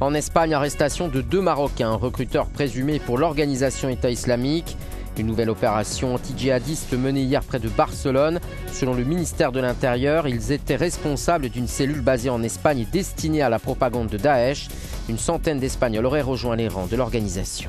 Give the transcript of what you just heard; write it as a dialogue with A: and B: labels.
A: En Espagne, arrestation de deux Marocains, recruteurs présumés pour l'organisation État islamique. Une nouvelle opération anti-djihadiste menée hier près de Barcelone. Selon le ministère de l'Intérieur, ils étaient responsables d'une cellule basée en Espagne destinée à la propagande de Daesh. Une centaine d'Espagnols auraient rejoint les rangs de l'organisation.